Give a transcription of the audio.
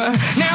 dreamer. Now